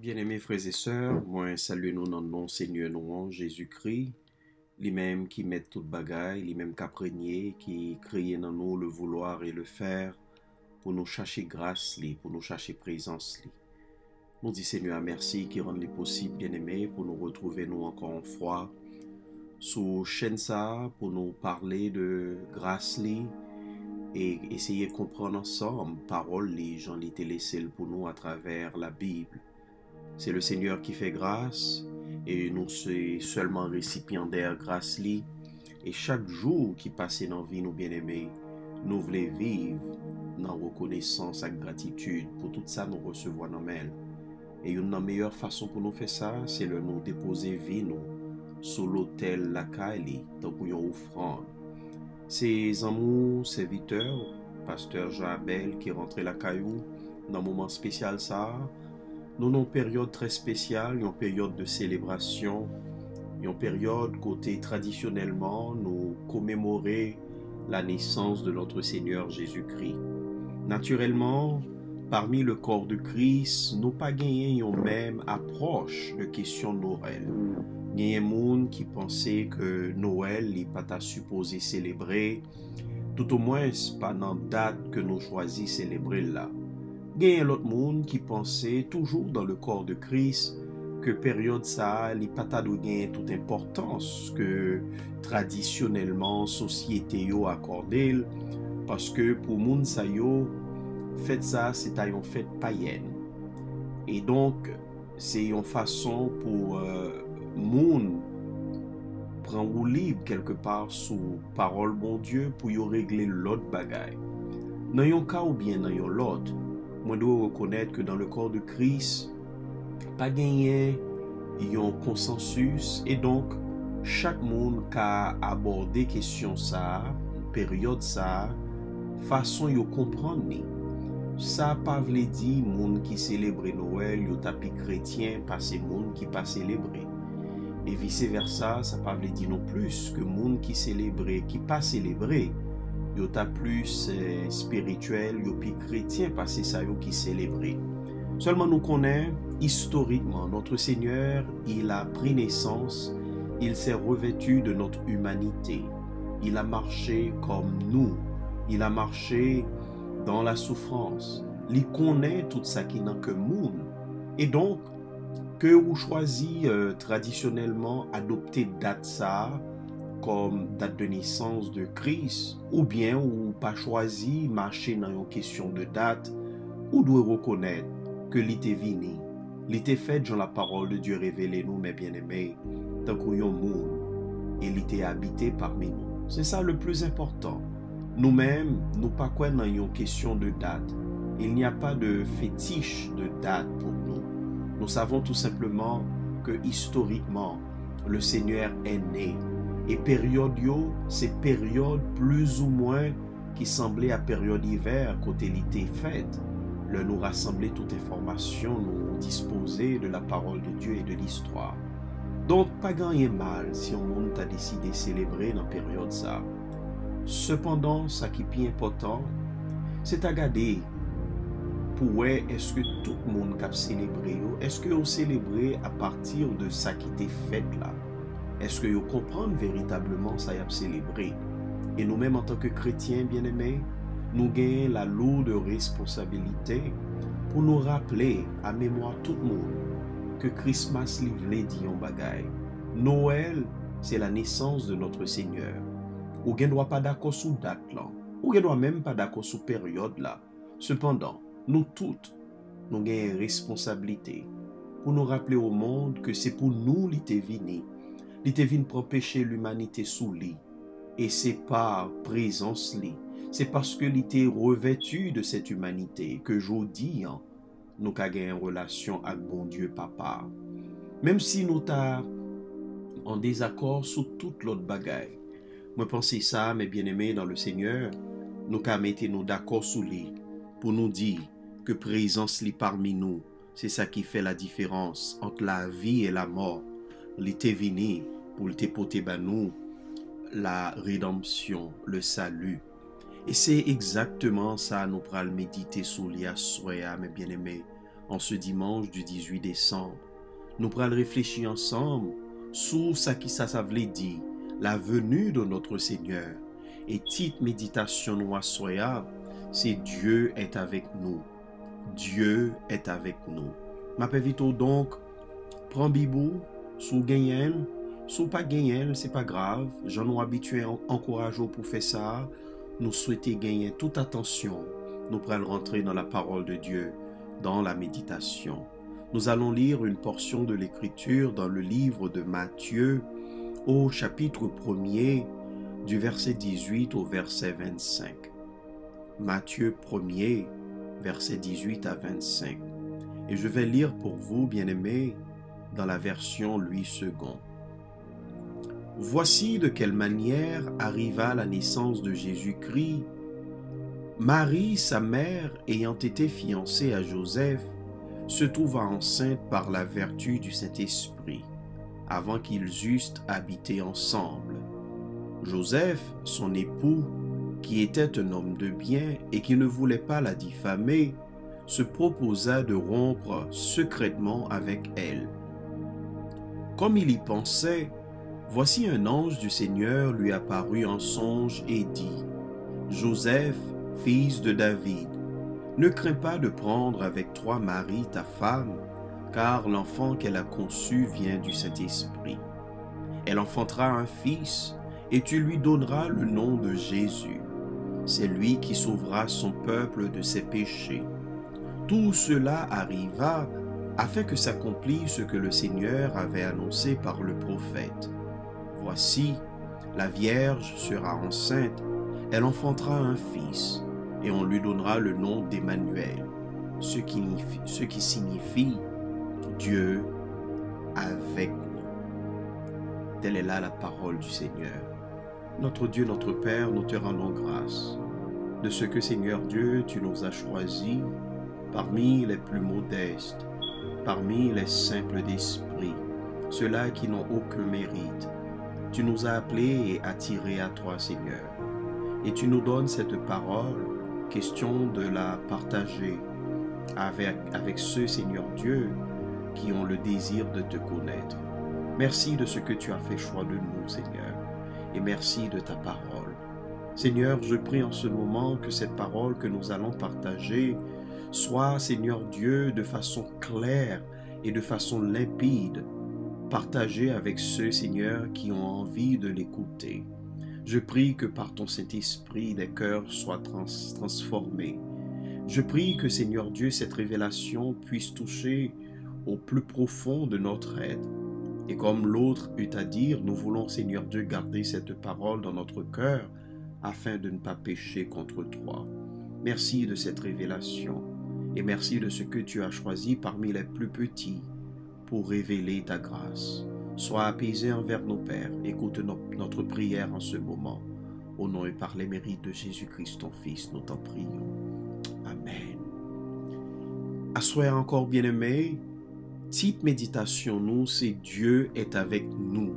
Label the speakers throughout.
Speaker 1: Bien-aimés frères et sœurs, moi saluez nous dans le nom Seigneur nous Jésus-Christ, les mêmes qui mettent toute bagaille, les mêmes qui qui créent dans nous le vouloir et le faire pour nous chercher grâce, pour nous chercher présence. Nous dit Seigneur merci qui rend les possibles, bien-aimés, pour nous retrouver nous encore en froid sous chaîne pour nous parler de grâce et essayer de comprendre ensemble parole les gens l'étaient laissés pour nous à travers la Bible. C'est le Seigneur qui fait grâce et nous sommes seulement récipiendaires grâce li. Et chaque jour qui passe dans la vie nous bien-aimés, nous voulons vivre dans reconnaissance et gratitude pour tout ça nous recevons dans mêle. Et une nan meilleure façon pour nous faire ça, c'est de nous déposer vie nous sous l'autel la Kali, donc une offrande. Ses amours, serviteurs, pasteur Jean Abel qui rentre la caillou dans un moment spécial ça, nous avons une période très spéciale, une période de célébration, une période côté traditionnellement nous commémorer la naissance de notre Seigneur Jésus-Christ. Naturellement, parmi le corps de Christ, nous pas gagné une même approche de de Noël. A des qui pensaient que Noël n'est pas supposé célébrer, tout au moins pas dans la date que nous choisissons célébrer genye lot moun ki panse toujou dan le kor de Kris ke peryode sa li patadou genye tout importans ke tradisyonelman sosyete yo akordel paske pou moun sa yo fèt sa se ta yon fèt payen. E donk se yon fason pou euh, moun pran ou lib kelke par sou parol bon Diyo pou yo regle lot bagay. Nan yon ka ou bien nan yon lot, mwen dwe rekonet ke dan le kor de kris, pa genyen yon konsensus, e donk chak moun ka aborde kesyon sa, peryode sa, fason yo kompran ni. Sa pa vle di moun ki celebre Noël yo tapi kretyen pa se moun ki pa celebre. E vice versa, sa pa vle di non plus ke moun ki celebre, ki pa celebre, yo plus euh, spirituel, yo chrétien parce que ça yo qui célébrer. Seulement nous connaissons historiquement notre Seigneur, il a pris naissance, il s'est revêtu de notre humanité. Il a marché comme nous. Il a marché dans la souffrance. Il connaît tout ça qui n'a que monde. Et donc, que vous choisissez euh, traditionnellement adopter date comme date de naissance de Christ, ou bien ou pas choisi marcher dans une question de date, ou doit reconnaître que l'été vini, l'été fait dans la parole de Dieu révélée nous, mes bien-aimés, tant qu'on monde, et l'été habité parmi nous. C'est ça le plus important. Nous-mêmes, nous pas quoi dans une question de date. Il n'y a pas de fétiche de date pour nous. Nous savons tout simplement que historiquement, le Seigneur est né E peryode yo, se peryode plus ou mwen ki semblé a peryode iver kote li te fèd, le nou rassemblé tout informasyon nou disposé de la parol de Diyo et de l'histoire. Donk pa ganye mal si yon moun ta deside celebre nan peryode sa. Sependan, sa ki pi impotant, se ta gade pou wè eske tout moun kap celebre yo, eske yo celebre a partir de sa ki te fèd la. Eske yo kompran veritableman sa yap celebre? E nou menm an tanke kretyen, bien eme, nou gen la lou de responsabilite pou nou rappele a memwa tout moun ke Christmas li vle diyon bagay. Noël, se la nesans de notre Seigneur. Ou gen dwa pa dako sou dat lan. Ou gen dwa menm pa dako sou peryode la. Sependan, nou tout nou gen responsabilite pou nou rappele ou moun ke se pou nou li te vini li te vin propeche l'umanite sou li. E se pa prezans li, se paske li te revetu de set umanite ke jodi an nou ka gen yon relasyon ak bon Diyo papa. Mem si nou ta an dezakor sou tout lot bagay, mwen panse sa, mwen bieneme dan le Seigneur, nou ka mette nou dakor sou li pou nou di ke prezans li parmi nou, se sa ki fe la diferans ant la vi e la mor, l'été venu pour le porter nous la rédemption, le salut. Et c'est exactement ça nous pral méditer sur l'ia mes bien-aimés, en ce dimanche du 18 décembre. Nous pourrons réfléchir ensemble sur ce qui ça, ça dit, la venue de notre Seigneur. Et petite méditation nous c'est Dieu est avec nous. Dieu est avec nous. M'appelle donc, prends Bibou, sous gagnel, sous pas gagnel, c'est pas grave. J'en ai habitué, encourage pour faire ça. Nous souhaitons gagner toute attention. Nous pourrons rentrer dans la parole de Dieu, dans la méditation. Nous allons lire une portion de l'Écriture dans le livre de Matthieu au chapitre 1er du verset 18 au verset 25. Matthieu 1er, verset 18 à 25. Et je vais lire pour vous, bien-aimés, dans la version Louis II. Voici de quelle manière arriva la naissance de Jésus-Christ. Marie, sa mère, ayant été fiancée à Joseph, se trouva enceinte par la vertu du Saint-Esprit, avant qu'ils eussent habité ensemble. Joseph, son époux, qui était un homme de bien et qui ne voulait pas la diffamer, se proposa de rompre secrètement avec elle. Comme il y pensait, voici un ange du Seigneur lui apparut en songe et dit, Joseph, fils de David, ne crains pas de prendre avec toi Marie, ta femme, car l'enfant qu'elle a conçu vient du Saint-Esprit. Elle enfantera un fils, et tu lui donneras le nom de Jésus. C'est lui qui sauvera son peuple de ses péchés. Tout cela arriva afin que s'accomplisse ce que le Seigneur avait annoncé par le prophète. Voici, la Vierge sera enceinte, elle enfantera un fils, et on lui donnera le nom d'Emmanuel, ce qui, signifie Dieu avec nous. Telle est là la parole du Seigneur. Notre Dieu, notre Père, nous te rendons grâce de ce que Seigneur Dieu, tu nous as choisis parmi les plus modestes, parmi les simples d'esprit, ceux-là qui n'ont aucun mérite. Tu nous as appelés et attirés à toi, Seigneur. Et tu nous donnes cette parole, question de la partager avec, avec ceux, Seigneur Dieu, qui ont le désir de te connaître. Merci de ce que tu as fait choix de nous, Seigneur, et merci de ta parole. Seigneur, je prie en ce moment que cette parole que nous allons partager soit, Seigneur Dieu, de façon claire et de façon limpide, partagée avec ceux, Seigneur, qui ont envie de l'écouter. Je prie que par ton Saint-Esprit, les cœurs soient transformés. Je prie que, Seigneur Dieu, cette révélation puisse toucher au plus profond de notre être. Et comme l'autre eut à dire, nous voulons, Seigneur Dieu, garder cette parole dans notre cœur afin de ne pas pécher contre toi. Merci de cette révélation et merci de ce que tu as choisi parmi les plus petits pour révéler ta grâce. Sois apaisé envers nos pères. Écoute notre prière en ce moment. Au nom et par les mérites de Jésus-Christ, ton Fils, nous t'en prions. Amen. Assoyez encore, bien-aimés, petite méditation, nous, c'est Dieu est avec nous.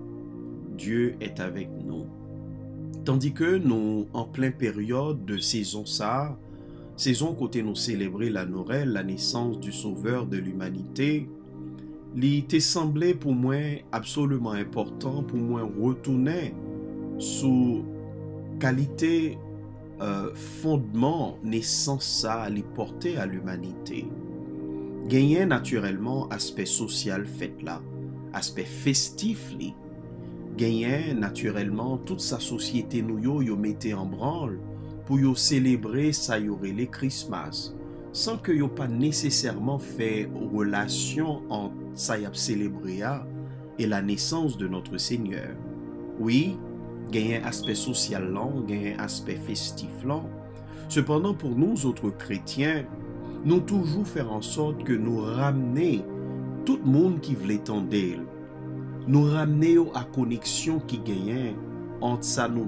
Speaker 1: Dieu est avec nous. Tandis que nous, en pleine période de saison ça, saison côté nous célébrer la Noël, la naissance du Sauveur de l'humanité, il t'est semblé pour moi absolument important pour moi retourner sous qualité euh, fondement naissance ça à porter à l'humanité. Gagner naturellement aspect social fait là, aspect festif li, Gagner naturellement toute sa société nous yo en branle pou yo celebre sa yorele krismas, san ke yo pa nesesèrman fè relasyon an sa yap celebre ya e la nesans de notre seigneur. Oui, genyen aspe sosyal lan, genyen aspe festif lan, sepandan pou nou zotre kretyen, nou toujou fèr an sot ke nou ramne tout moun ki vle tendel, nou ramne yo a koneksyon ki genyen entre ça nous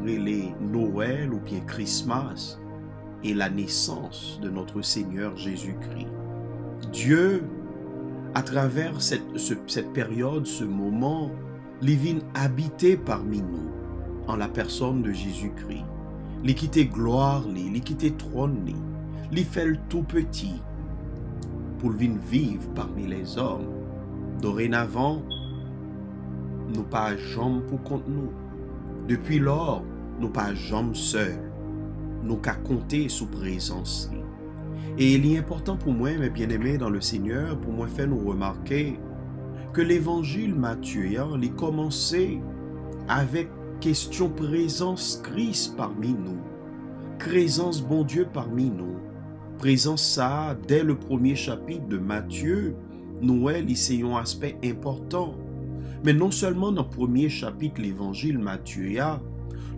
Speaker 1: Noël ou bien Christmas et la naissance de notre Seigneur Jésus-Christ. Dieu, à travers cette, période, ce moment, les habité parmi nous en la personne de Jésus-Christ. L'équité gloire, l'équité trône, les fait tout petit pour venir vivre parmi les hommes. Dorénavant, nous pas jambes pour contre nous. Depuis lors, nous pas jambes seuls. Nous qu'à compter sous présence. Et il est important pour moi, mes bien-aimés dans le Seigneur, pour moi faire nous remarquer que l'évangile Matthieu, il commencé avec question présence Christ parmi nous. Présence bon Dieu parmi nous. Présence ça, dès le premier chapitre de Matthieu, Noël, c'est un aspect important. Mais non seulement dans le premier chapitre l'évangile Matthieu,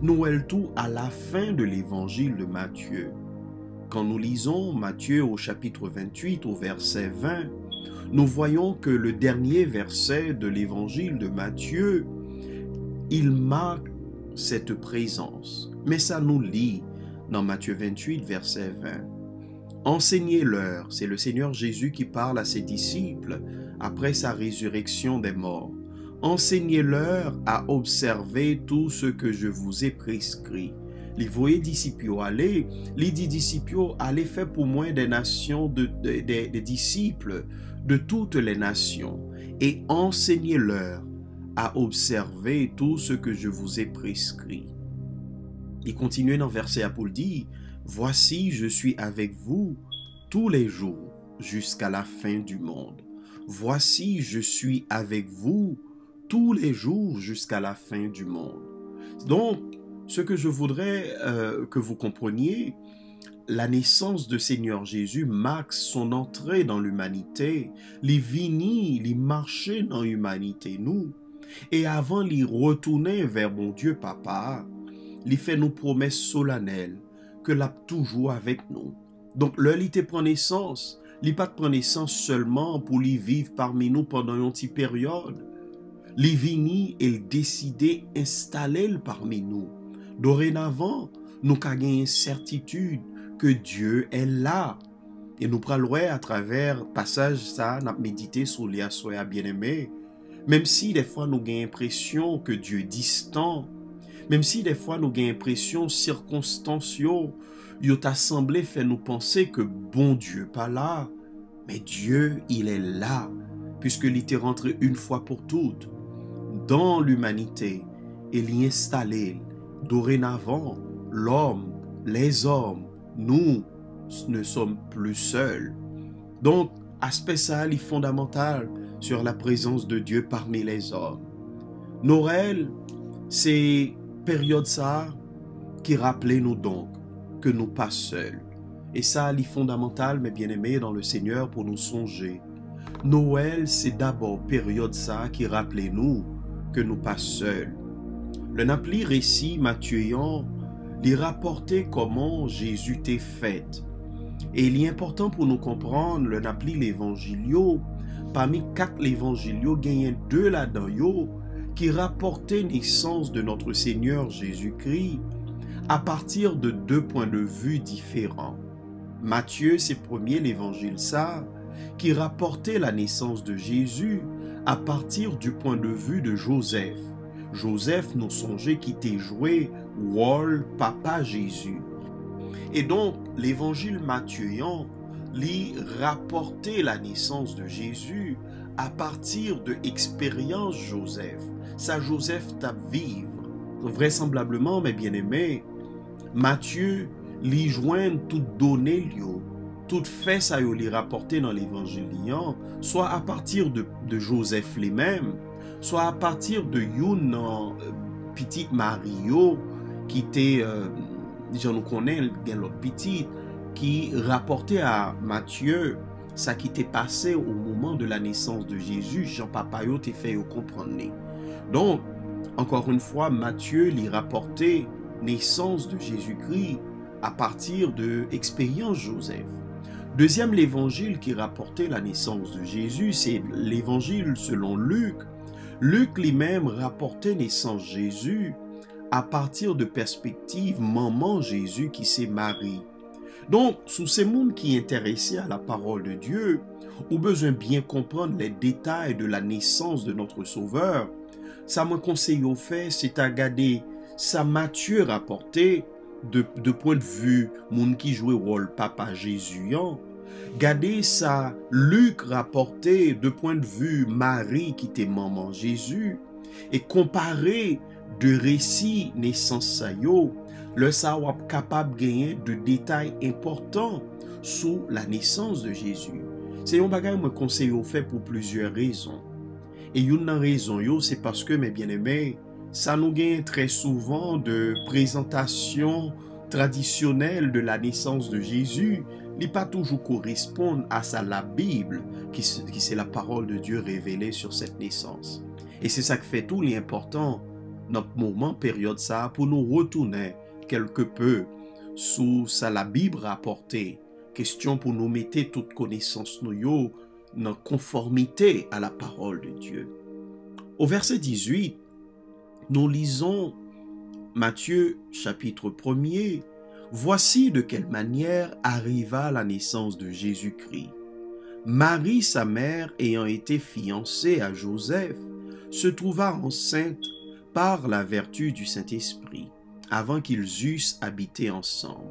Speaker 1: Noël tout à la fin de l'évangile de Matthieu. Quand nous lisons Matthieu au chapitre 28 au verset 20, nous voyons que le dernier verset de l'évangile de Matthieu, il marque cette présence. Mais ça nous lit dans Matthieu 28, verset 20. Enseignez-leur, c'est le Seigneur Jésus qui parle à ses disciples après sa résurrection des morts. Enseignez-leur à observer tout ce que je vous ai prescrit. Les voyez disciples aller, les disciples allaient faire pour moi des nations, des disciples de toutes les nations, et enseignez-leur à observer tout ce que je vous ai prescrit. Il continue dans verset à Paul dit, Voici, je suis avec vous tous les jours jusqu'à la fin du monde. Voici, je suis avec vous tous les jours jusqu'à la fin du monde. Donc, ce que je voudrais euh, que vous compreniez, la naissance de Seigneur Jésus marque son entrée dans l'humanité, les vini, les marcher dans l'humanité, nous. Et avant d'y retourner vers mon Dieu Papa, il fait nos promesses solennelles que l'a toujours avec nous. Donc, il prend naissance, il pas prend naissance seulement pour lui vivre parmi nous pendant une petite période. Les vini décidé installer parmi nous. Dorénavant, nous avons une certitude que Dieu est là. Et nous prenons à travers passage ça, n'a médité sur les à bien-aimé. Même si nous avons l'impression que Dieu est distant, même si des fois nous avons l'impression circonstanciaux, il a semblé faire nous penser que bon Dieu pas là, mais Dieu, il est là, puisqu'il était rentré une fois pour toutes dans l'humanité et l'y installé. Dorénavant, l'homme, les hommes, nous ne sommes plus seuls. Donc, aspect ça est fondamental sur la présence de Dieu parmi les hommes. Noël, c'est période ça qui rappelait nous donc que nous pas seuls. Et ça est fondamental, mes bien-aimés, dans le Seigneur pour nous songer. Noël, c'est d'abord période ça qui rappelait nous que nous pas seuls. Le napli récit Matthieu lui rapporter comment Jésus t'est fait. Et il est important pour nous comprendre, le napli l'évangilio, parmi quatre l'évangilio, gagnent deux là-dedans, qui rapportaient naissance de notre Seigneur Jésus-Christ à partir de deux points de vue différents. Matthieu, c'est premier l'évangile ça, qui rapportait la naissance de Jésus à partir du point de vue de Joseph. Joseph nous songeait qui était joué Wall Papa Jésus. Et donc, l'évangile Matthieu lui rapportait la naissance de Jésus à partir de l'expérience Joseph. Ça, Joseph t'a vivre. Vraisemblablement, mes bien-aimés, Matthieu lui joint toute donnée, toute fait ça lui rapporté dans l'évangile soit à partir de, Joseph lui-même, soit à partir de Youn, euh, petit Mario, qui était, euh, je nous connais, petit, qui rapportait à Matthieu ça qui était passé au moment de la naissance de Jésus, Jean Papayo t'a fait comprendre. Donc, encore une fois, Matthieu lui rapportait naissance de Jésus-Christ à partir de l'expérience Joseph. Deuxième, l'évangile qui rapportait la naissance de Jésus, c'est l'évangile selon Luc. Luc lui-même rapportait naissance Jésus à partir de perspective maman Jésus qui s'est marié. Donc, sous ces mondes qui intéressaient à la parole de Dieu, ou besoin bien comprendre les détails de la naissance de notre Sauveur, ça me conseille au fait, c'est à garder sa Matthieu rapporté de, de point de vue monde qui jouait rôle papa Jésus, Gardez ça, Luc rapporté de point de vue Marie qui était maman Jésus, et comparé de récits naissance sa yo, le sa wap capable gagner de détails importants sous la naissance de Jésus. C'est un bagage me conseille au fait pour plusieurs raisons. Et une raison yo, c'est parce que mes bien-aimés, ça nous gagne très souvent de présentation traditionnelle de la naissance de Jésus, n'est pas toujours correspondre à ça la Bible, qui, qui c'est la parole de Dieu révélée sur cette naissance. Et c'est ça qui fait tout l'important, notre moment, période ça, pour nous retourner quelque peu sous ça la Bible rapportée. Question pour nous mettre toute connaissance nous en conformité à la parole de Dieu. Au verset 18, nous lisons Matthieu chapitre 1er, Voici de quelle manière arriva la naissance de Jésus-Christ. Marie, sa mère, ayant été fiancée à Joseph, se trouva enceinte par la vertu du Saint-Esprit, avant qu'ils eussent habité ensemble.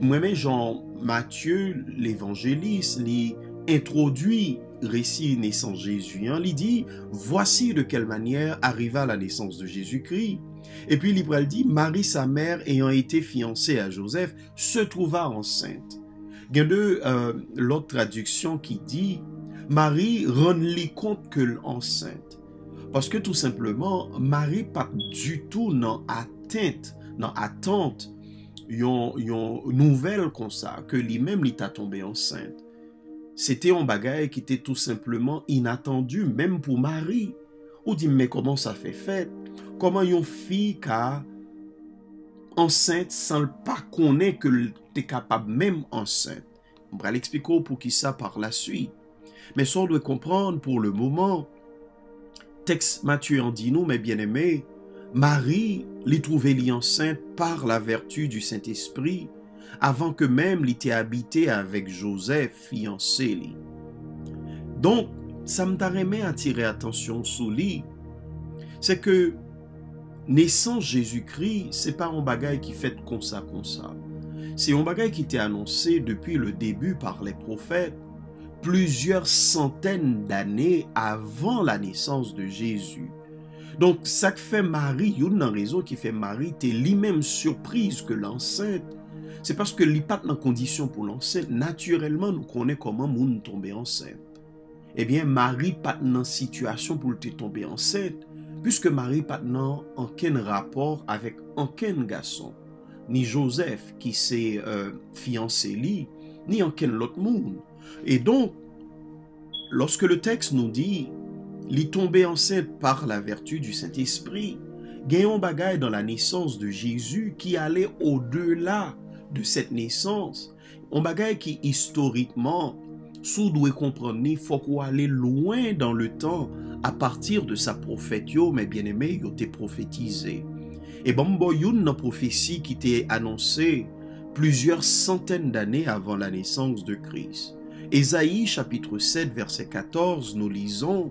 Speaker 1: Moi-même, Jean Matthieu, l'évangéliste, lui introduit récit naissance Jésus. Hein, il dit, voici de quelle manière arriva la naissance de Jésus-Christ. Et puis Libral dit, Marie sa mère ayant été fiancée à Joseph se trouva enceinte. Gen de euh, l'autre traduction qui dit, Marie renli compte que l'enceinte. Parce que tout simplement, Marie pas du tout nan atteinte, nan attente yon, yon nouvel kon sa, ke li mem li ta tombe enceinte. Sete yon bagay ki te tout simplement inattendu, mem pou Marie. Ou di, me koman sa fe fète? Fait? Comment une fille qui enceinte sans pas connaître que tu es capable même enceinte? On va l'expliquer pour qui ça par la suite. Mais ça, on doit comprendre pour le moment. Texte Matthieu en dit nous, mes bien-aimés, Marie l'y trouvait enceinte par la vertu du Saint-Esprit avant que même l'était habité avec Joseph, fiancé. Donc, ça me à attirer attention sur lui, c'est que naissance Nesans Jésus-Kri, se pa an bagay ki fet konsa konsa. Se yon bagay ki te anonsè depi le debu par le profet, plusieurs centaines d'anè avan la nesans de Jésus. Donk sa k fe Marie, yon nan rezon ki fe Marie, eh te li menm surprise ke lansèd, se paske li pat nan kondisyon pou lansèd, naturelman nou konè koman moun tombe ansèd. Ebyen, Marie pat nan situasyon pou te tombe ansèd, puisque Marie pas dans aucun rapport avec aucun garçon, ni Joseph qui s'est euh, fiancé lui, ni aucun autre monde. Et donc, lorsque le texte nous dit, li tomber enceinte par la vertu du Saint-Esprit, gagnons bagaille dans la naissance de Jésus qui allait au-delà de cette naissance, on bagaille qui historiquement, sous doit comprendre, il faut qu'on aller loin dans le temps à partir de sa prophète, yo, mais bien aimé, yo t'es prophétisé. Et bon, une prophétie qui t'est annoncée plusieurs centaines d'années avant la naissance de Christ. Ésaïe chapitre 7 verset 14, nous lisons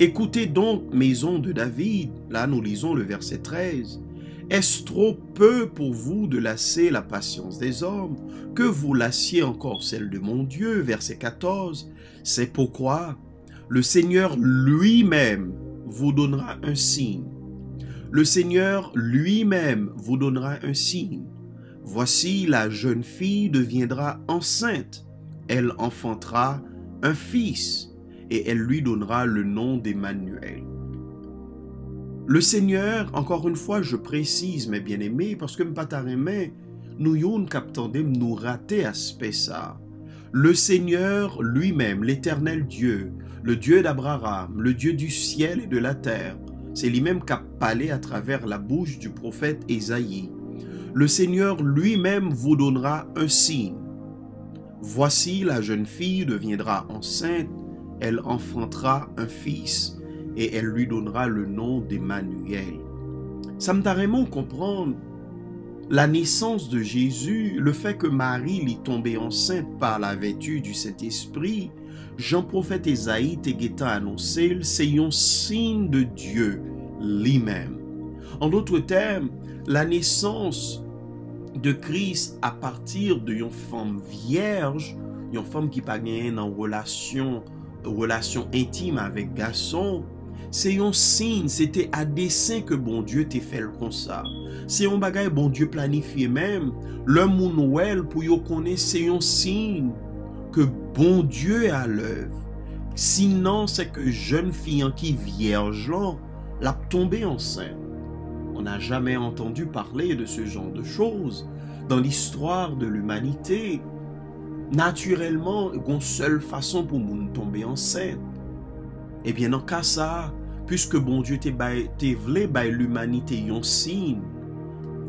Speaker 1: Écoutez donc, maison de David. Là, nous lisons le verset 13. Est-ce trop peu pour vous de lasser la patience des hommes, que vous lassiez encore celle de mon Dieu Verset 14. C'est pourquoi le Seigneur lui-même vous donnera un signe. Le Seigneur lui-même vous donnera un signe. Voici la jeune fille deviendra enceinte. Elle enfantera un fils et elle lui donnera le nom d'Emmanuel. Le Seigneur, encore une fois, je précise, mes bien-aimés, parce que m'pataremen, nous yon captandem nous rater aspect. Le Seigneur lui-même, l'éternel Dieu, le Dieu d'Abraham, le Dieu du ciel et de la terre, c'est lui-même qui a parlé à travers la bouche du prophète Ésaïe. Le Seigneur lui-même vous donnera un signe. Voici la jeune fille deviendra enceinte, elle enfantera un fils et elle lui donnera le nom d'Emmanuel. Ça me comprendre la naissance de Jésus, le fait que Marie l'y tombée enceinte par la vertu du Saint-Esprit, jan profet Ezaï te geta anonsel, se yon sin de Diyo li men. An doutre tem, la nesans de Kris a partir de yon fam vierj, yon fam ki pa genyen an relasyon, relasyon intime avek gason, se yon sin, se te adesen ke bon Diyo te fel kon sa. Se yon bagay bon Diyo planifiye men, lè moun wèl pou yo konen se yon sin, que bon Dieu est à l'œuvre. Sinon, c'est que jeune fille qui vierge là, l'a tombée enceinte. On n'a jamais entendu parler de ce genre de choses dans l'histoire de l'humanité. Naturellement, une seule façon pour nous tomber enceinte. Eh bien, dans cas ça, puisque bon Dieu te voulu by l'humanité un signe,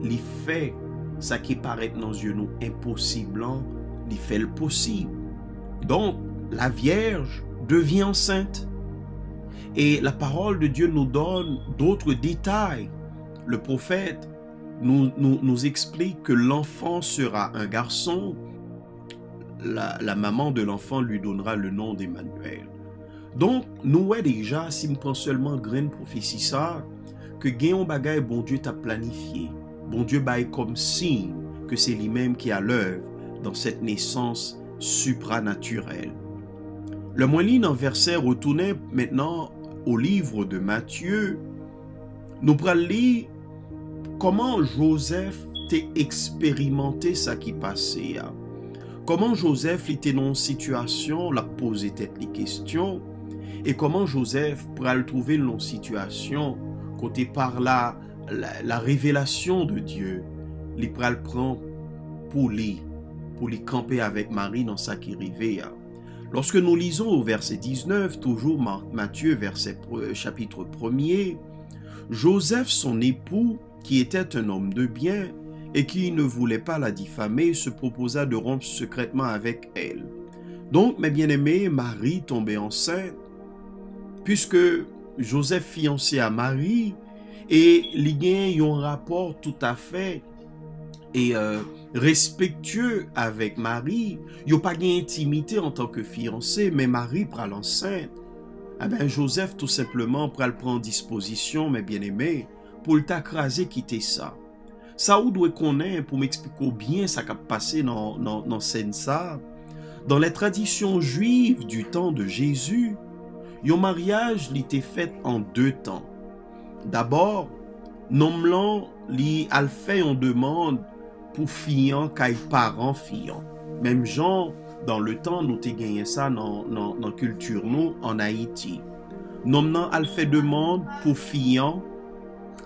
Speaker 1: il fait ça qui paraît dans yeux nous impossible, il fait le possible. Donc, la Vierge devient enceinte. Et la parole de Dieu nous donne d'autres détails le prophète nous, nous, explique que l'enfant sera un garçon. La, maman de l'enfant lui donnera le nom d'Emmanuel. Donc, nous voyons déjà, si nous prenons seulement graine prophétie que Guéon Bagay, bon Dieu t'a planifié. Bon Dieu baille comme signe que c'est lui-même qui a l'œuvre dans cette naissance supranaturelle. Le moyen en verset retournait maintenant au livre de Matthieu. Nous prenons comment Joseph t'a expérimenté ça qui passait. Hein? Comment Joseph était dans une situation, l'a posé tête les questions, et comment Joseph pourrait trouver une situation côté par la, la, révélation de Dieu, il pral prend pour lui, pour lui camper avec Marie dans sa qui? Lorsque nous lisons au verset 19, toujours Matthieu, verset euh, chapitre 1er, Joseph, son époux, qui était un homme de bien et qui ne voulait pas la diffamer, se proposa de rompre secrètement avec elle. Donc, mes bien-aimés, Marie tombait enceinte, puisque Joseph fiancé à Marie, et les ont un rapport tout à fait e euh, respektye avèk mari, yo pa gen intimite an tanke fiyansè, men mari pral ansènt. A ah ben, Joseph tout simplement pral pran disposisyon, men bien emè, pou lta krasè kite sa. Sa ou dwe konen pou m'ekspiko bien sa kap pase nan, nan, nan sen sa. Dan la tradisyon juiv du tan de Jésus, yon maryaj li te fèt an de tan. D'abord, nom lan li al fè yon demande pou fiyan kay paran fiyan. Mem jan, dan le tan nou te genye sa nan, nan, nan kultur nou an Haiti. Nom nan al fe deman pou fiyan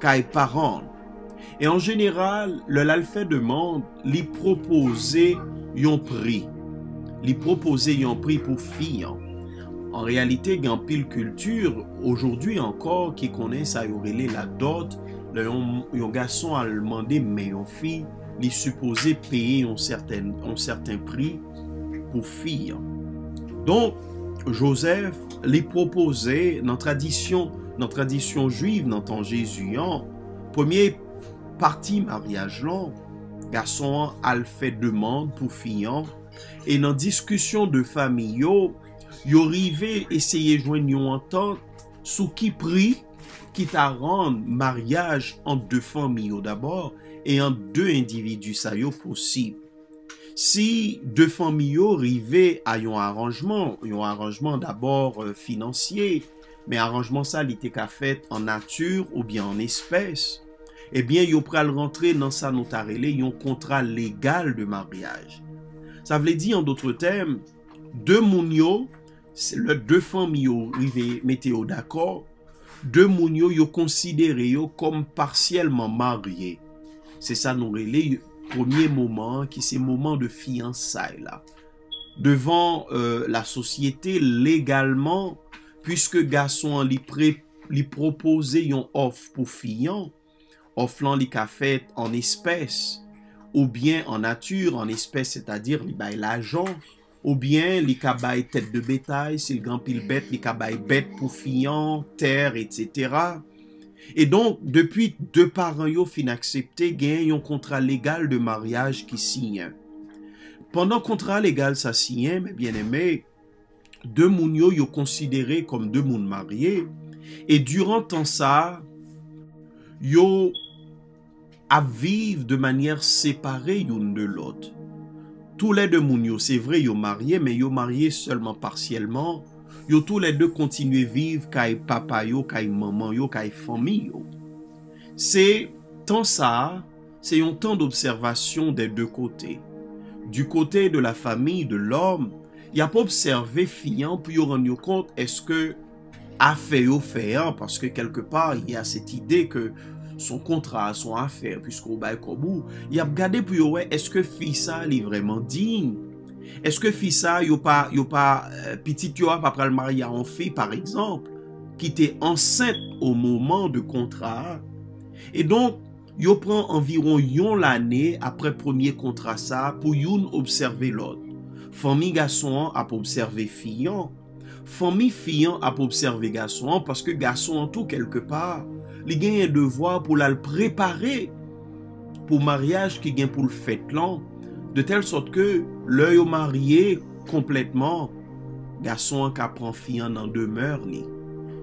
Speaker 1: kay paran. E an general, le lal fe deman li propose yon pri. Li propose yon pri pou fiyan. An realite gen pil kultur, ojoudwi ankor ki konen sa yorele la dot, le yon, yon gason al mande men yon fi payer un certain, un certain prix pour fille. Donc, Joseph lui proposait dans tradition, dans tradition juive, dans temps Jésus, premier parti mariage là, garçon a fait demande pour fille et dans discussion de famille yo, rive essayer joindre une entente sous qui prix qui t'a rendre mariage en deux familles d'abord et en deux individus ça yo possible. Si deux familles arrivaient à un arrangement, un arrangement d'abord euh, financier, mais arrangement ça il était qu'à fait en nature ou bien en espèces, eh bien yo pral rentrer dans sa notarélé un contrat légal de mariage. Ça veut dire en d'autres termes, deux mounio, deux familles arrivé météo d'accord, deux mounio yo considéré yo comme partiellement mariés. Se sa nou rele premier mouman ki se mouman de fiansay la. Devan euh, la sosyete legalman, pwiske gason li, pre, li propose yon of pou fiyan, of lan li ka fet an espès, ou bien an natyur, an espès, se ta dir li bay l'ajan, ou bien li ka bay tèt de betay, si l gran pil bet, li ka bay bet pou fiyan, ter, etc., et donc, depuis deux parents yo fin accepté, gagnent un contrat légal de mariage qui signe. Pendant contrat légal ça signe, mes bien-aimés, deux moun yo yo considéré comme deux moun mariés. Et durant temps ça, yo à vivre de manière séparée une de l'autre. Tous les deux moun c'est vrai, yo marié, mais yo marié seulement partiellement. yo tou le de kontinue viv kay papa yo, kay maman yo, kay fami yo. Se tan sa, se yon tan d'observasyon de de kote. Du kote de la fami, de l'om, ya pou observe fiyan pou yo ranyo kont eske afe yo feyan, paske kelke par ya set ide ke son kontra, son afer, piskou bay kobou, ya ap gade pou yo we eske fi sa li vreman digne Eske fi sa yo pa, yo pa euh, pitit yo ap apral marya an fi par ekzamp ki te anset au mouman de kontra e donk yo pran anviron yon l'ane apre premier kontra sa pou yon observe lot. Fami gason an ap observe fiyan. Fami fiyan ap observe gason an paske gason an tou kelke par li gen yon devwa pou la l prepare pou maryaj ki gen pou l fet lan De tel sot ke lè yo marye kompletman, gason an ka pran fiyan nan demeur ni.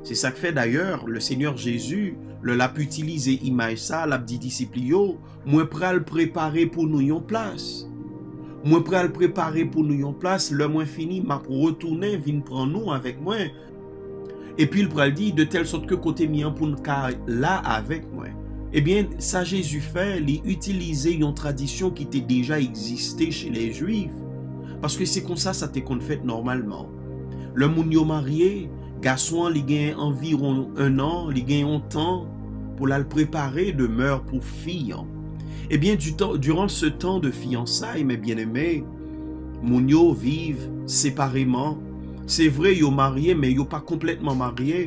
Speaker 1: Se sak fe d'ayor, le Seigneur Jezu, le lap utilize imaj sa, lap di disipli yo, mwen pral prepare pou nou yon plas. Mwen pral prepare pou nou yon plas, le mwen fini, map rotounen vin pran nou avèk mwen. E pi l pral di, de tel sot ke kote mi an pou nka la avèk mwen. Ebyen, sa Jezu fè li utilize yon tradisyon ki te deja egziste che le Juif. Paske se kon sa sa te kon fèt normalman. Le moun yo marye, gaswan li gen environ un an, li gen yon tan pou la l prepare de mèr pou fiyan. Ebyen, duran se tan de fiyansay, mè bien emè, moun yo vive separeman. Se vre yo marye, mè yo pa kompletman marye.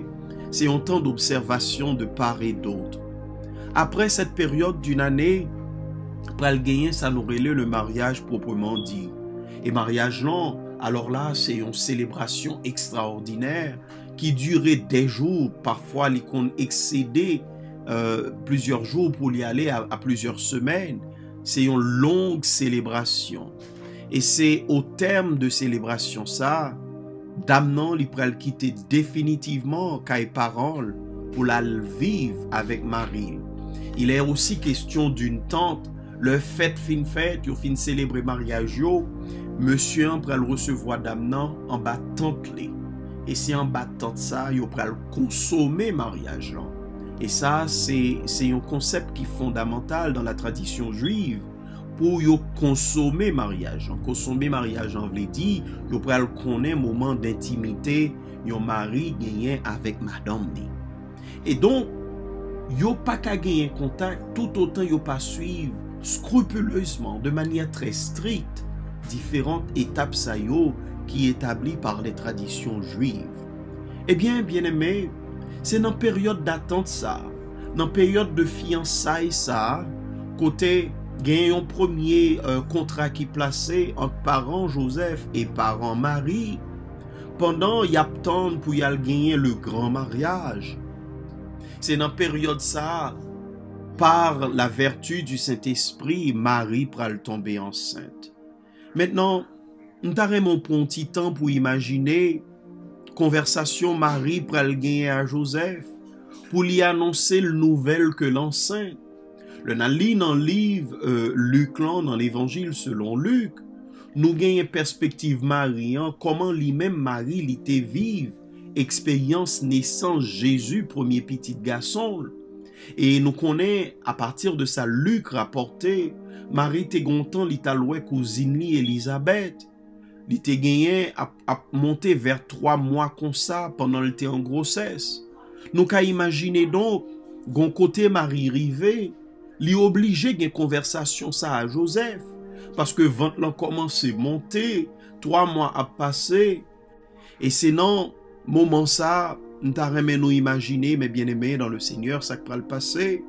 Speaker 1: Se yon tan d'observasyon de part et d'autre. Apre set peryode d'un ane, pral genyen sa nou rele le maryaj propreman di. E maryaj lan, alor la, se yon selebrasyon ekstraordinèr ki dure de jour, parfwa li kon eksede euh, plusieurs jour pou li ale a, a plusieurs semen. Se yon long selebrasyon. E se o term de selebrasyon sa, dam nan li pral kite definitiveman kay paran pou la vive avèk maril. Il est aussi question d'une tante, le fèt fin fèt, yo fin celebre mariage yo, monsye an pral resevo a dam nan an ba tante le. E se an ba tante sa, yo pral konsome mariage lan. E sa, se yon konsept ki fondamental dan la tradisyon juive pou yo konsome mariage lan. Konsome mariage lan vle di, yo pral konen mouman d'intimite yon mari genyen avèk madame li. E don, yo pa ka genyen kontak tout otan yo pa suiv skrupuleusement, de manye tre strikt, diferant etap sa yo ki etabli par le tradisyon juiv. Ebyen, eh bien eme, se nan peryode d'attente sa, nan peryode de fiansay sa, kote genyen yon promye euh, kontra ki plase an paran Joseph e paran Marie, pandan yap tan pou yal genyen le gran maryaj, Se nan peryode sa, par la vertu du Saint-Esprit, Marie pral tombe ansente. Mètnen, nou tare moun pon ti tan pou imagine konversasyon Marie pral genye a Joseph pou li anonse l nouvel ke lansente. Le nan li nan liv euh, Luke lan nan l'Evangil selon Luke, nou genye perspektiv Marie an, koman li men Marie li te vive eksperyans nesans Jezu, premier pitit gason, e nou konen a partir de sa luk raporte, Mari te gontan li talwe kouzin li Elizabeth, li te genyen ap, ap monte ver 3 mwa konsa pandan li te an groses. Nou ka imagine don, gon kote Mari rive, li oblige gen konversasyon sa a Joseph, paske vant lan non, komanse monte, 3 mwa ap pase, e se nan moment ça, nous nous imaginer, mes bien-aimés dans le Seigneur, ça va le passer.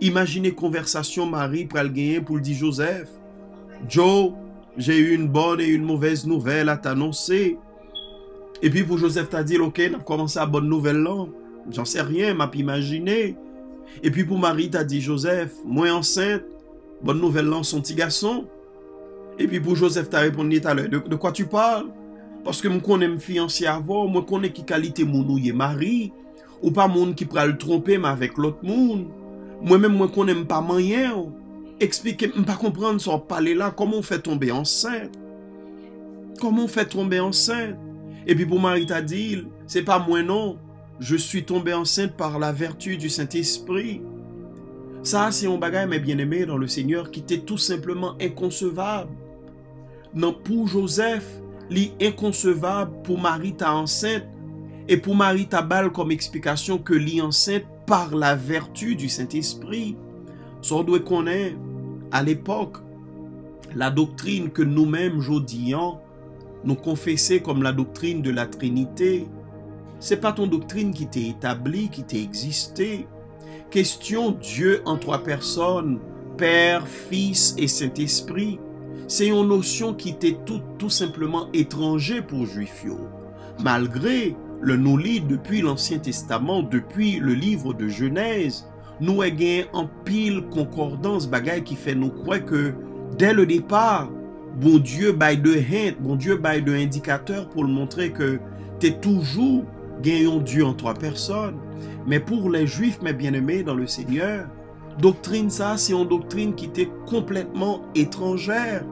Speaker 1: Imaginez conversation Marie pral pour le dire Joseph. Joe, j'ai eu une bonne et une mauvaise nouvelle à t'annoncer. Et puis pour Joseph, t'as dit, ok, on a commencé à bonne nouvelle là. J'en sais rien, m'a pu imaginer. Et puis pour Marie, t'as dit, Joseph, moi enceinte, bonne nouvelle là, son petit garçon. Et puis pour Joseph, t'as répondu à l'heure, de quoi tu parles? Paske m konen m fiyansi avon, m konen ki kalite moun ou ye mari, ou pa moun ki pral trompe m avek lot moun. Moi-même, moi qu'on n'aime pas moyen, expliquer, pas comprendre sans parler là, comment on fait tomber enceinte? Comment on fait tomber enceinte? Et puis pour Marie t'a dit, c'est pas moi non, je suis tombé enceinte par la vertu du Saint-Esprit. Ça, c'est un bagage, mes bien-aimés, dans le Seigneur, qui était tout simplement inconcevable. Non, pour Joseph, l'inconcevable pour Marie ta enceinte, et pour Marie ta balle comme explication que enceinte par la vertu du Saint-Esprit. Ça doit connaître à l'époque la doctrine que nous-mêmes, jodions, nous confessons comme la doctrine de la Trinité. C'est pas ton doctrine qui t'est établie, qui t'est existée. Question Dieu en trois personnes, Père, Fils et Saint-Esprit. C'est une notion qui était tout, tout simplement étranger pour Juifs. Malgré le nous lit depuis l'Ancien Testament, depuis le livre de Genèse, nous avons en pile concordance bagaille qui fait nous croire que dès le départ, bon Dieu baille de hint, bon Dieu baille de indicateur pour montrer que tu es toujours gagnant Dieu en trois personnes. Mais pour les Juifs, mes bien-aimés dans le Seigneur, doctrine ça, c'est une doctrine qui était complètement étrangère.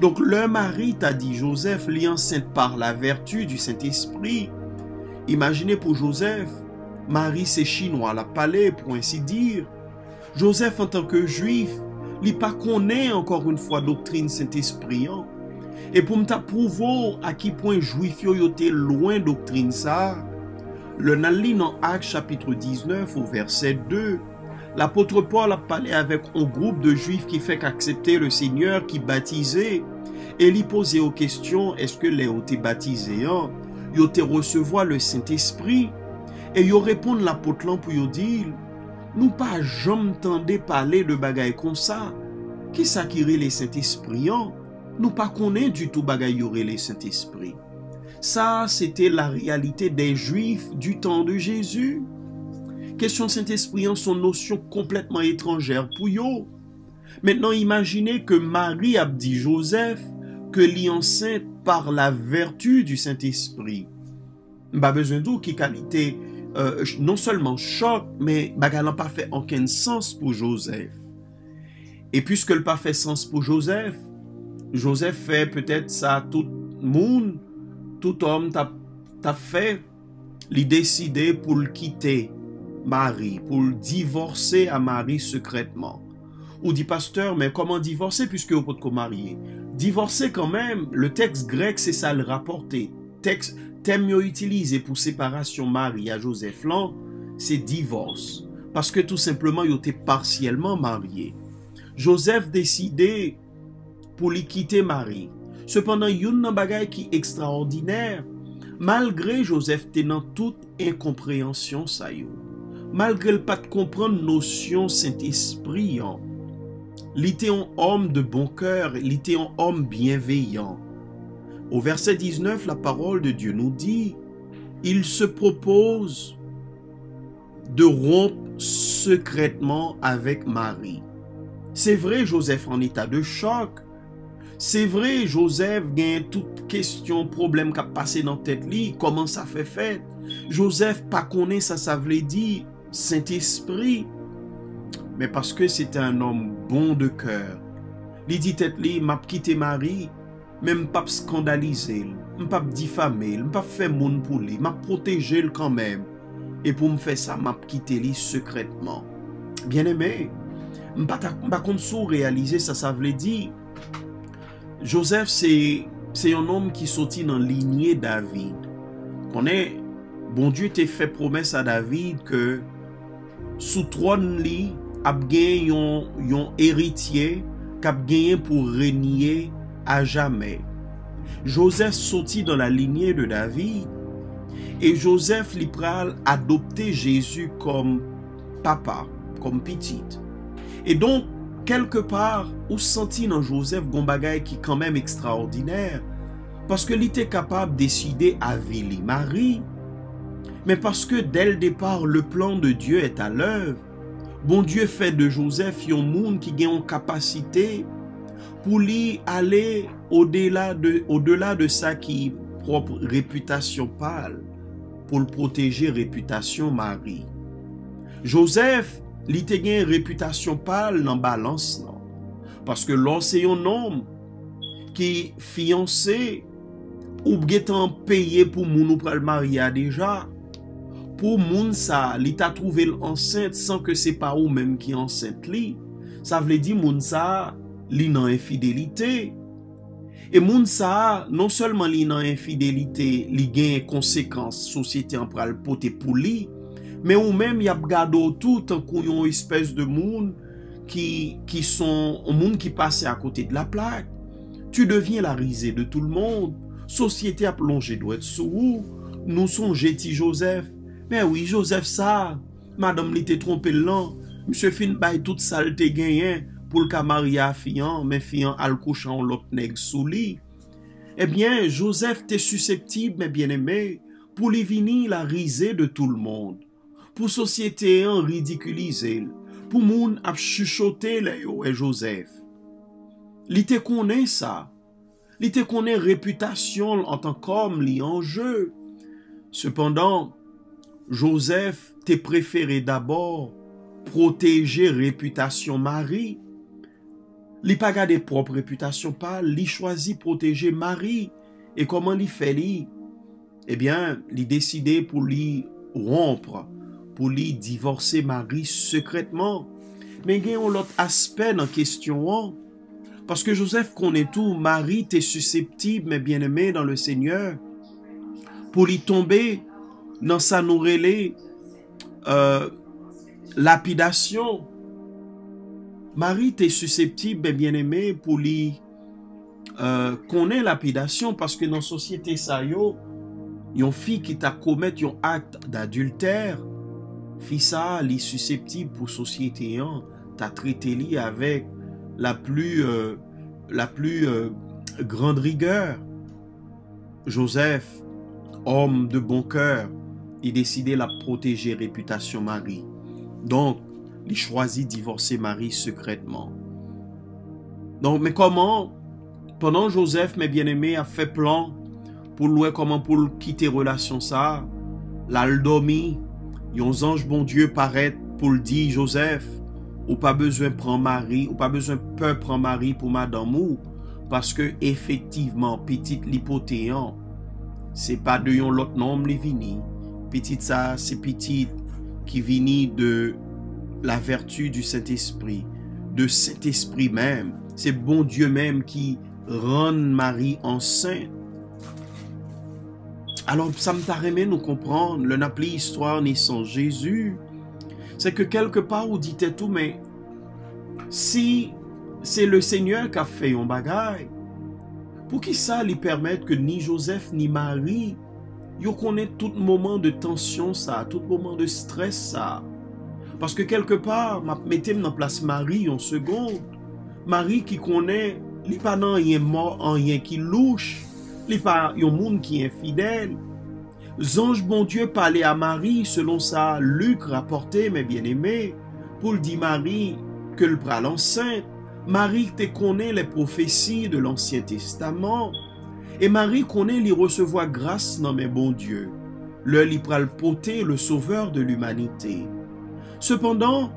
Speaker 1: Donc le mari t'a dit Joseph, enceinte par la vertu du Saint-Esprit, Imaginez pour Joseph, Marie c'est chinois, la palais pour ainsi dire. Joseph en tant que juif, il pas connaît encore une fois doctrine Saint-Esprit. Hein. Et pour me à qui point juif yo loin doctrine ça, le nali dans Actes chapitre 19 au verset 2, l'apôtre Paul a parlé avec un groupe de juifs qui fait qu'accepter le Seigneur, qui baptisait, et lui posait aux questions, est-ce que les ont été baptisés, hein? ils ont été recevoir le Saint-Esprit, et ils répondent l'apôtre pour lui dire, nous pas jamais entendu parler de bagaille comme ça. Qui ça qui les Saint-Esprit, hein? nous pas connaît du tout bagaille les Saint-Esprit. Ça, c'était la réalité des Juifs du temps de Jésus. Question Saint-Esprit hein, son notion complètement étrangère pour maintenant imaginez que Marie a dit Joseph que li enceinte par la vertu du Saint-Esprit. Pas besoin d'où qui qualité euh, non seulement choc, mais n'a pas fait aucun sens pour Joseph. Et puisque le pas fait sens pour Joseph, Joseph fait peut-être ça tout monde, tout homme t'a fait, lui décider pour le quitter Marie, pour divorcer à Marie secrètement. Ou dit pasteur, mais comment divorcer puisque vous pouvez marier? Divorcer quand même, le texte grec, c'est ça le rapporter. Texte, thème utilisé pour séparation Marie à Joseph là, c'est divorce. Parce que tout simplement, il était partiellement marié. Joseph décidé pour lui quitter Marie. Cependant, il y a une bagaille qui extraordinaire. Malgré Joseph tenant toute incompréhension, ça y malgré le pas de comprendre notion Saint-Esprit, hein, il était un homme de bon cœur, il était un homme bienveillant. Au verset 19, la parole de Dieu nous dit, il se propose de rompre secrètement avec Marie. C'est vrai, Joseph en état de choc. C'est vrai, Joseph gagne toute question, problème qui a passé dans tête lit, comment ça fait fait. Joseph pas connaît ça, ça veut dire Saint-Esprit, men paske se te an om bon de kèr. Li dit et li, map kite mari, men mpap skandalize l, mpap difame l, mpap fe moun pou li, map proteje l kanmem, e pou m fe sa map kite li sekretman. Bien eme, mpa kont sou realize sa sa vle di, Joseph se, se yon om ki soti nan linye David. Konen, bon Diyo te fe promes a David ke sou tron li ap gen yon, yon eritye kap genyen pou renyen a jamè. Joseph soti dan la linye de David e Joseph li pral adopte Jésus kom papa, kom pitit. E don, kelke par, ou senti nan Joseph goun bagay ki kanmèm ekstraordinèr paske li te kapab deside avi li mari Mais parce que dès le départ, le plan de Dieu est à l'œuvre, bon Dieu fait de Joseph un monde qui a une capacité pour lui aller au-delà de, au-delà de sa qui, propre réputation pâle pour le protéger réputation Marie. Joseph li te gen reputasyon pal nan balans nan. Paske lò se yon nom ki fiyansè ou bgetan peye pou moun ou pral maria deja pou moun sa li ta trouvel ansente san ke se pa ou menm ki ansente li, sa vle di moun sa li nan infidelite. E moun sa non selman li nan infidelite li gen konsekans sosyete an pral pote pou li, men ou menm yap gado tout an kou yon espèse de moun ki, ki son moun ki pase a kote de la plak. Tu devyen la rize de tout l'monde, sosyete ap longe dwet sou ou, nou son jeti Joseph, Men oui, Joseph sa, madame li te trompe lan, mse fin bay tout sal te genyen pou lka maria fiyan, men fiyan al kouchan lop neg sou li. Ebyen, eh Joseph te susceptib, men bien eme, pou li vini la rize de tout l monde, pou sosyete an ridikulize l, pou moun ap chuchote le yo e Joseph. Li te konen sa, li te konen reputasyon an tan kom li anje. Sependan, Joseph te prefere dabor proteje reputasyon Marie. Li pa gade prop reputasyon pa, li chwazi proteje Marie. E koman li fe li? Ebyen, li deside pou li rompre pou li divorse Marie sekretman. Men gen yon lot aspe nan kestyon an. Paske Joseph konen tou, Marie te susceptib men bien eme dan le seigneur. Pou li tombe nan sa nourele euh, lapidasyon. Marie te susceptib men bien eme pou li euh, konen lapidasyon. Paske nan sosyete sa yo, yon fi ki ta komet yon akte d'adultère. Fisa li susceptib pou sosyete yon, ta trite li avek la plu euh, euh, grande rigeur. Joseph, om de bon kœur, li deside la proteje Marie. Donk, li chwazi divorse Marie sekretman. Donk, me koman, penan Joseph, me bien eme, a fe plan pou loue koman pou kite relasyon sa, la ldomi, yon zanj bon Dieu paret pou l di Joseph, ou pa bezwen pran mari, ou pa bezwen pe pran mari pou madame ou, paske efektiveman, petit lipoteyan, se pa de yon lot nom li vini, petit sa, se petit ki vini de la vertu du Saint-Esprit, de Saint-Esprit mem, se bon Dieu mem ki ran mari ansen, Alors, sa mta reme nou kompran, le nap li histwa nisan Jezu, se ke kelke pa ou dite tou, men, si se le seigneur ka fe yon bagay, pou ki sa li permette ke ni Joseph ni Marie, yo konen tout mouman de tensyon sa, tout mouman de stres sa, paske kelke pa, map metem nan plas Marie yon segonde, Marie ki konen, li pa nan yon mor, an yon ki louche, li pa yon moun ki en fidel. Zanj bon Dieu pale a Marie selon sa Luc rapporte men bien eme pou l di Marie ke l pral ansen. Marie te konen le profesi de l'Ancien Testament E Mari konen li resevoa grase nan men bon Diyo, le li pral pote le sauveur de l'umanite. Sependan,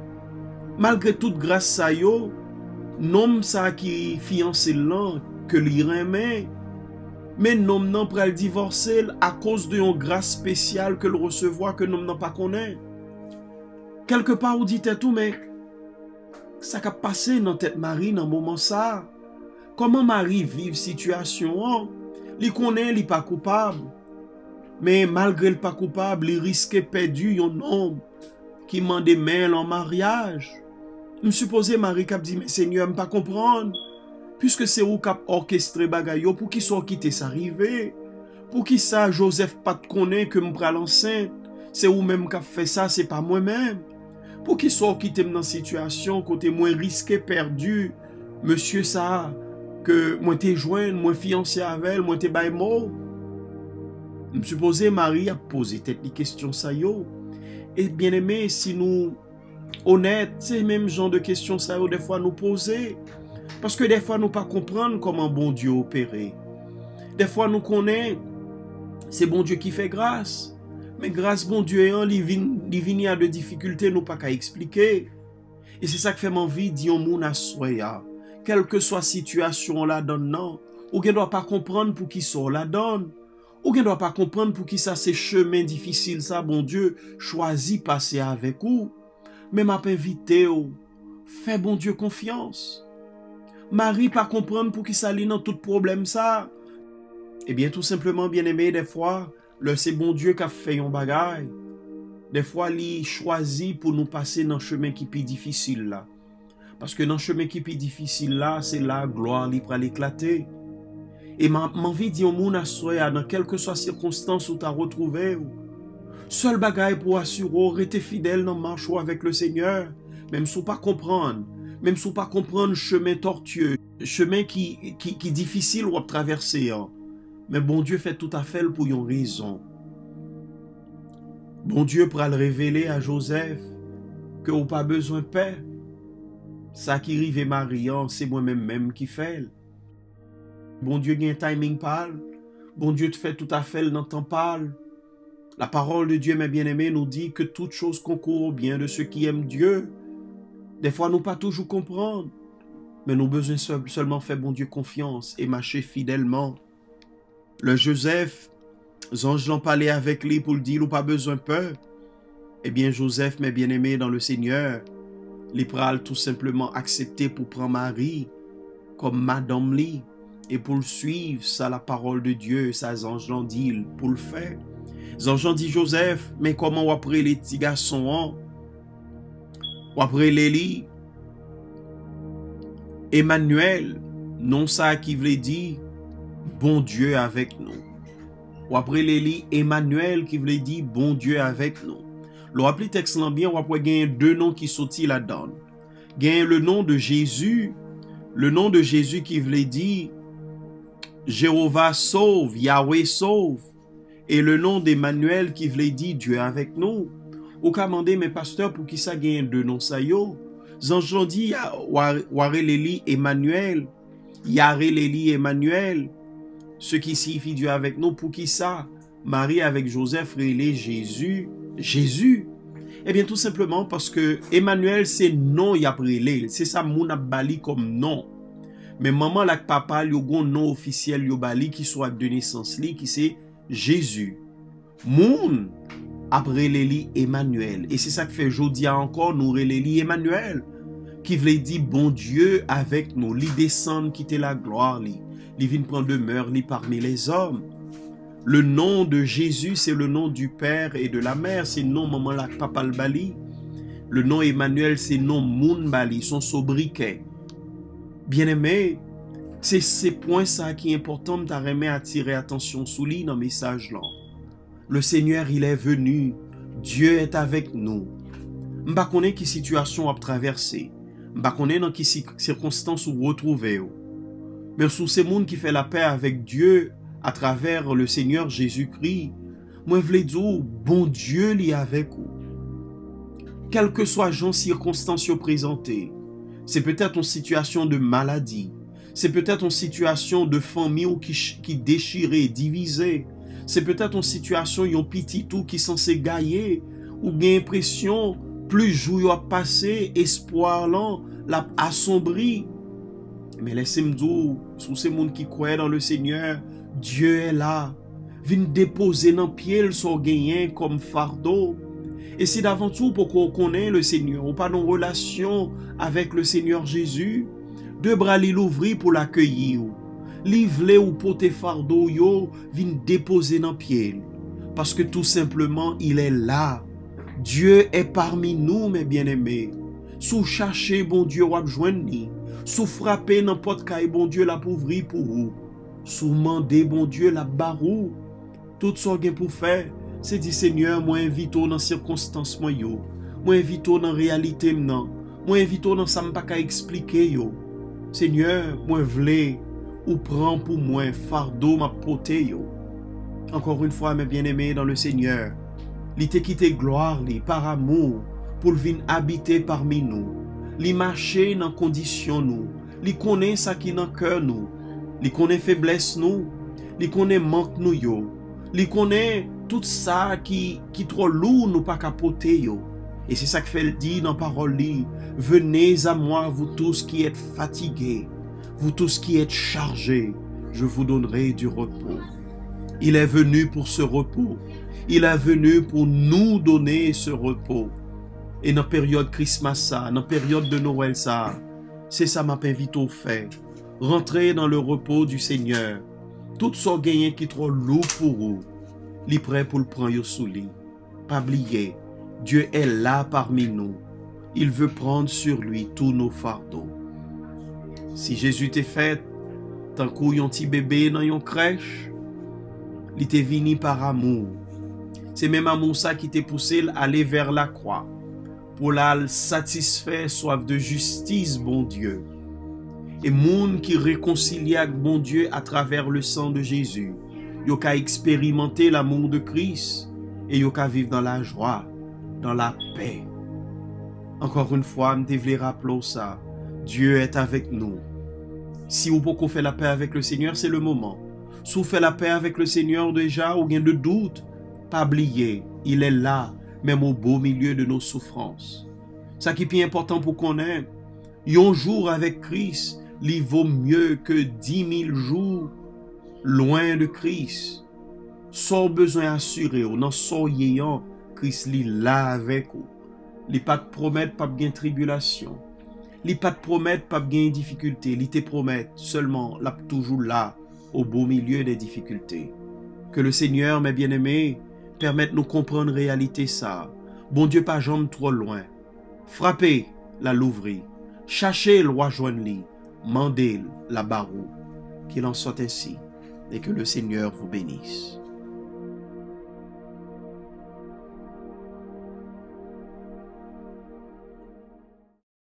Speaker 1: malgre tout grase sa yo, nom sa ki fianse lan ke li remen, men nom nan pral divorse a kos de yon grase spesyal ke l resevoa ke nom nan pa konen. Kelke pa ou dit etou, men, sa ka pase nan tet Mari nan mouman sa, koman Mari vive situasyon an, Li konen li pa koupab, men malgre li pa koupab, li riske pedu yon nom ki mande men l'an maryaj. M suppose mari kap di, men senyo m pa kompran, Piske se ou kap orkestre bagay yo pou ki so kite sa rive. Pou ki sa Joseph pat konen ke m pral ansen. Se ou menm kap fe sa, se pa mwen menm. Pou ki so kite m nan situasyon kote mwen riske perdu. monsye sa, ke mwen te jwen, mwen fiyanse avel, mwen te bay mou. M suppose mari ap pose tet li kestyon sa yo. E bien eme, si nou honet, se menm jan de kestyon sa yo defwa nou pose. Paske defwa nou pa kompran koman bon Diyo opere. Defwa nou konen, se bon Diyo ki fe grase. Men grase bon Diyo eyan, li, vin, li vini a de difikulte nou pa ka eksplike. E se sa ke fèm anvi diyon moun aswaya. kelke swa situasyon la don nan, ou gen dwa pa kompran pou ki so la don, ou gen dwa pa kompran pou ki sa se chemen difisil sa, bon Diyo, chwazi pase avek ou, men map invite ou, fe bon Diyo konfians. Mari pa kompran pou ki sa li nan tout problem sa, ebyen eh tout simplement, bien eme, defwa, le se bon Diyo ka fe yon bagay, defwa li chwazi pou nou pase nan chemen ki pi difisil la, Paske nan chemen ki pi difisil la, se la gloan li pral eklate. E man vi di yon moun aswaya nan kelke swa sirkonstans ou ta retrouve ou. Sol bagay pou asyuro, rete fidel nan manchou avèk le seigneur. Mem sou pa kompran, mem sou pa kompran chemen tortye, chemen ki difisil wap traverse an. Men bon Diyo fè tout a fèl pou yon rizon. Bon Diyo pral revele a Joseph ke ou pa bezwen pe. Sa ki rive Marian, se mwen men menm ki fel. Bon Diyo gen timing pal. Bon Diyo te fè tout a fel nan tan pal. La parol de Diyo men bien eme nou di ke tout chose konkour bien de se ki em Diyo. De fwa nou pa toujou kompran. Men nou bezwen seulement fè bon Diyo konfians e mache fidelman. Le Joseph Zanj lan pale avek li pou l di lou pa bezon pe. Ebyen Joseph men bien eme dan le seigneur. li pral tout simplement aksepte pou pran mari kom madame li e pou l'suiv sa la parol de Diyo sa zanjan dil pou l'fe zanjan di Joseph men koman wapre li tiga son an? Wapre li li? Emmanuel non sa ki vle di bon Diyo avek nou. Wapre li li Emmanuel ki vle di bon Diyo avek nou. Lo ap li tekst lan bien wap wè genye de non ki soti la dan. Genye le non de Jezu, le non de Jezu ki vle di, Jehova sauve, Yahweh sauve, e le non de Emmanuel ki vle di, Dieu avèk nou. Ou ka mande men pasteur pou ki sa genye de non sayo. Zanjlon di, ware leli Emmanuel, yare leli Emmanuel, se ki si fi Dieu avèk nou pou ki sa, Marie avèk Joseph rele Jezu, Jezu. Ebyen eh tout simplement paske Emmanuel se non yabrele, se sa moun ap bali kom non. Men maman lak papa li yo gon non ofisyel yo bali ki sou ap dene sans li ki se Jezu. Moun ap rele li Emmanuel. E se sa ke fe jodi an kon nou rele li Emmanuel. Ki vle di bon Diyo avek nou li desan ki te la gloar li. Li vin pran demeur li parmi les hommes. Le nom de Jésus, c'est le nom du Père et de la Mère, c'est nom maman la papal bali. Le nom Emmanuel, c'est nom moun bali, son sobriquet. Bien-aimé, c'est ces points ça qui est important de attirer attention sous li dans message là. Le Seigneur, il est venu. Dieu est avec nous. Mba konen ki situation a traversé. Mba konen dans qui circonstances ou retrouver mais sous ces mondes qui fait la paix avec Dieu à travers le Seigneur Jésus-Christ, moi je dire, bon Dieu est avec vous. Quelles que soient les circonstances présentées, c'est peut-être une situation de maladie, c'est peut-être une situation de famille qui, qui déchirée, divisée, c'est peut-être une situation un petit tout qui censé gagner, ou bien l'impression, plus jour a passé, espoir là, l'a assombri, mais laissez-moi dire, sous ces monde qui croient dans le Seigneur, Diyo e la, vin depose nan piel so genyen kom fardo. E se davantou pou kon konen le Senyor, ou pa nan relasyon avek le Senyor Jezu, debra li louvri pou l'akyeyi ou. Li vle ou pote fardo yo vin depose nan piel. Paske tout simplement il e la. Diyo e parmi nou men bien eme. Sou chache bon Diyo wap jwen ni. Sou frape nan pot ka e bon Diyo la pouvri pou ou. Souman de bon Diyo la barou, tout so gen pou fè, se di Seigneur mwen evito nan sirkonstans mwen yo, mwen evito nan realite mnen, mwen evito nan sa mpa ka eksplike yo. Seigneur mwen vle ou pran pou mwen fardo ma pote yo. Ankor un fwa mwen bien eme dan le Seigneur, li te kite gloar li par amou pou l vin habite parmi nou, li mache nan kondisyon nou, li kone sa ki nan kèr nou, Li konen febles nou. Li konen mank nou yo. Li konen tout sa ki tro lou nou pa kapote yo. Et c'est ça que fait le dit dans parole Venez à moi, vous tous qui êtes fatigués, vous tous qui êtes chargés, je vous donnerai du repos. Il est venu pour ce repos. Il est venu pour nous donner ce repos. Et dans la période Christmas, dans la période de Noël, ça, c'est ça m'a invité au fait. Rentrer dans le repos du Seigneur. Tout ce gagné qui trop lourd pour vous, li prêt pour le prendre sous lit. Pas oublier, Dieu est là parmi nous. Il veut prendre sur lui tous nos fardeaux. Si Jésus t'est fait, tant qu'on petit bébé dans une crèche, il était venu par amour. C'est même amour ça qui t'a poussé à aller vers la croix pour la satisfaire soif de justice, bon Dieu. Et monde qui réconcilie avec bon Dieu à travers le sang de Jésus, yo qu'à expérimenter l'amour de Christ et yo qu'à vivre dans la joie, dans la paix. Encore une fois, je devrais rappeler ça. Dieu est avec nous. Si vous pouvez faire la paix avec le Seigneur, c'est le moment. Si vous faites la paix avec le Seigneur déjà, ou bien de doute, pas oublier, il est là, même au beau milieu de nos souffrances. Ça qui est important pour qu'on ait, un jour avec Christ, li vò mye ke di mil jou, loin de kris. Sò bezwen asyre ou nan sò yeyan, kris li la avèk ou. Li pat promet pap gen tribulasyon. Li pat promet pap gen difikultè. Li te promet, seulement lap toujou la, ou bo milieu de difikultè. Ke le Seigneur, mè bien emè, permèt nou kompran realite sa. Bon Dieu pa jom tro loin. Frappè la louvri. Chache lwa jwen li. Mandez la barou. Qu'il en soit ainsi et que le Seigneur vous bénisse.